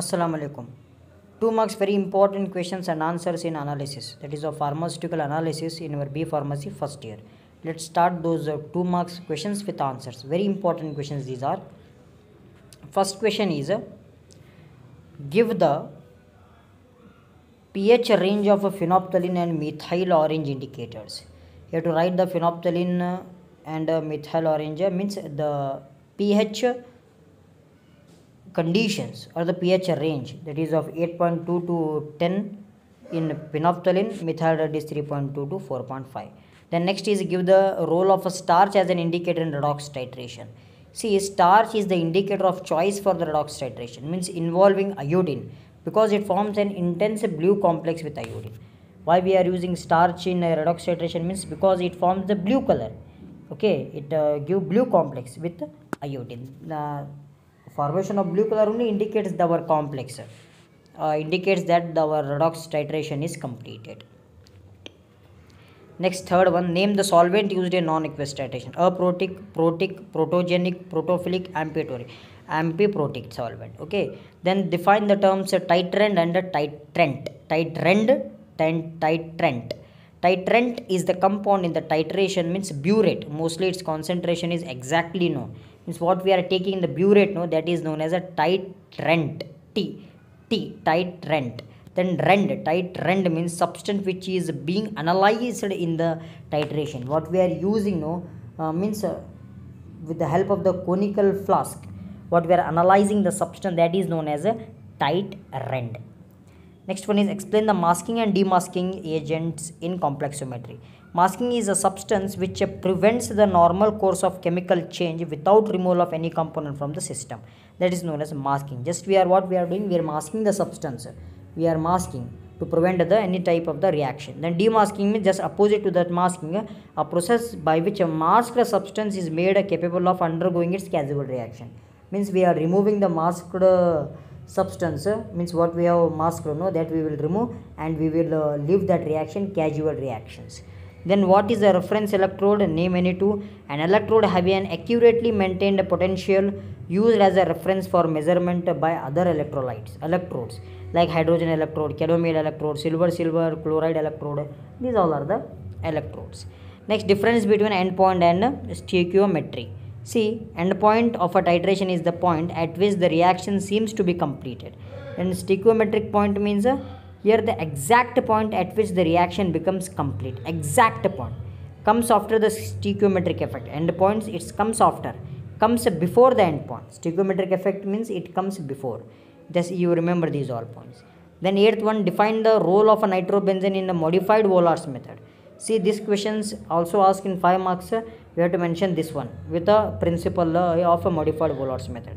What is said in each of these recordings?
Assalamu alaikum. Two marks very important questions and answers in analysis. That is of pharmaceutical analysis in your B pharmacy first year. Let's start those uh, two marks questions with answers. Very important questions these are. First question is uh, give the pH range of phenolphthalein and methyl orange indicators. You have to write the phenolphthalein uh, and uh, methyl orange uh, means the pH conditions or the pH range that is of 8.2 to 10 in phenolphthalein, methyl red is 3.2 to 4.5. Then next is give the role of a starch as an indicator in redox titration. See, starch is the indicator of choice for the redox titration, means involving iodine because it forms an intense blue complex with iodine. Why we are using starch in uh, redox titration means because it forms the blue color. Okay, it uh, give blue complex with iodine. The formation of blue color only indicates the our complex, uh, indicates that our redox titration is completed. Next, third one, name the solvent used in non-aqueous titration. Aprotic, protic, protic, protogenic, protophilic, amphiptoric. Amphiprotic solvent. Okay. Then define the terms uh, titrant and titrant. Titrant, and titrant. Titrant is the compound in the titration means burette. Mostly its concentration is exactly known. Means what we are taking in the burette, no, that is known as a titrant. T. T. Titrant then rend tight rend means substance which is being analyzed in the titration what we are using no uh, means uh, with the help of the conical flask what we are analyzing the substance that is known as a tight rend next one is explain the masking and demasking agents in complexometry. Masking is a substance which prevents the normal course of chemical change without removal of any component from the system. That is known as masking. Just we are what we are doing we are masking the substance. We are masking to prevent the any type of the reaction. Then demasking means just opposite to that masking a process by which a masked substance is made capable of undergoing its casual reaction. Means we are removing the masked substance means what we have masked no that we will remove and we will uh, leave that reaction casual reactions. Then what is a reference electrode? Name any two. An electrode having an accurately maintained potential used as a reference for measurement by other electrolytes electrodes like hydrogen electrode cadmium electrode silver silver chloride electrode. These all are the electrodes. Next difference between endpoint and stoichiometry see endpoint of a titration is the point at which the reaction seems to be completed. And stoichiometric point means uh, here the exact point at which the reaction becomes complete. Exact point. Comes after the stoichiometric effect. Endpoints it comes after. Comes before the endpoint stoichiometric effect means it comes before. Just you remember these all points. Then eighth one define the role of a nitrobenzene in the modified Volhard's method. See these questions also ask in 5 marks we have to mention this one with a principle of a modified Volhard's method.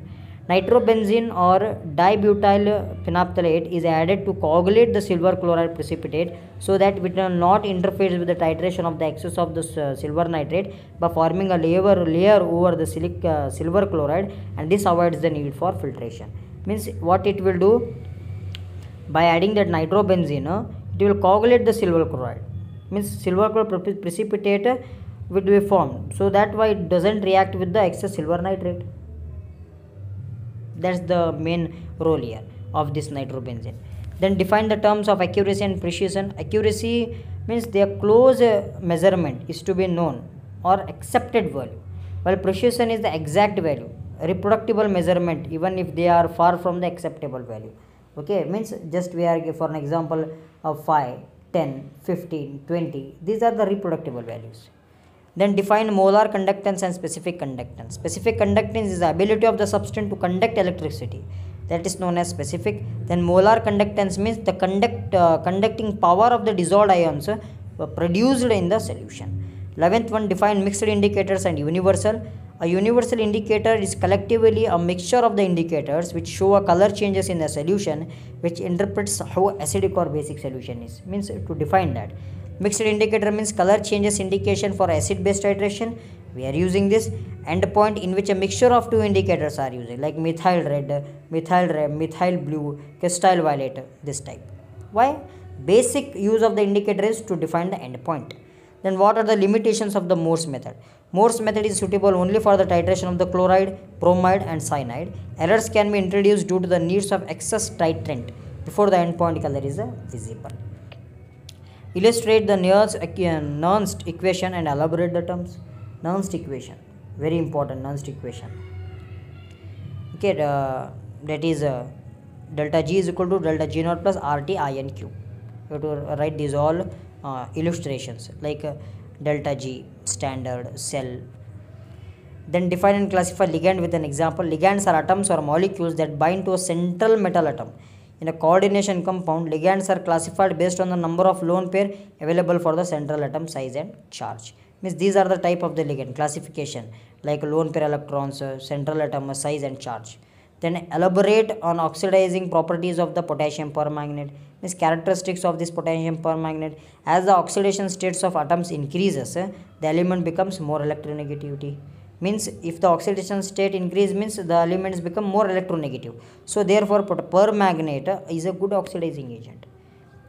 Nitrobenzene or dibutyl phenolphthaleate is added to coagulate the silver chloride precipitate so that it will not interfere with the titration of the excess of the uh, silver nitrate by forming a layer layer over the silic, uh, silver chloride and this avoids the need for filtration. Means what it will do? By adding that nitrobenzene it will coagulate the silver chloride. Means silver chloride precipitate will be formed. So that why it doesn't react with the excess silver nitrate. That's the main role here of this nitrobenzene. Then define the terms of accuracy and precision. Accuracy means their close uh, measurement is to be known or accepted value. While precision is the exact value reproducible measurement even if they are far from the acceptable value. Okay means just we are for an example of 5 10 15 20 these are the reproducible values then define molar conductance and specific conductance. Specific conductance is the ability of the substance to conduct electricity. That is known as specific. Then molar conductance means the conduct uh, conducting power of the dissolved ions uh, produced in the solution. 11th one define mixed indicators and universal. A universal indicator is collectively a mixture of the indicators which show a color changes in the solution which interprets how acidic or basic solution is. Means to define that mixed indicator means color changes indication for acid based titration we are using this endpoint in which a mixture of two indicators are using like methyl red methyl red methyl blue crystal violet this type. Why? Basic use of the indicator is to define the endpoint. Then what are the limitations of the Mohr's method? Mohr's method is suitable only for the titration of the chloride, bromide and cyanide. Errors can be introduced due to the needs of excess titrant before the endpoint color is visible. Illustrate the Nernst equation and elaborate the terms. Nernst equation, very important Nernst equation. Okay, uh, that is uh, delta G is equal to delta G naught plus RT I N Q. You have to write these all uh, illustrations like uh, delta G standard cell. Then define and classify ligand with an example. Ligands are atoms or molecules that bind to a central metal atom. In a coordination compound, ligands are classified based on the number of lone pair available for the central atom size and charge. Means these are the type of the ligand classification like lone pair electrons, uh, central atom size and charge. Then elaborate on oxidizing properties of the potassium permanganate means characteristics of this potassium permanganate as the oxidation states of atoms increases uh, the element becomes more electronegativity means if the oxidation state increase means the elements become more electronegative. So therefore permanganate is a good oxidizing agent.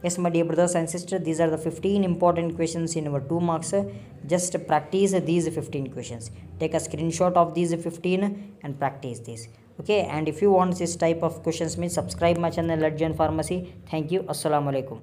Yes my dear brothers and sisters these are the 15 important questions in our 2 marks. Just practice these 15 questions. Take a screenshot of these 15 and practice this. Okay? And if you want this type of questions means subscribe my channel Lets join Pharmacy. Thank you. Assalamu alaikum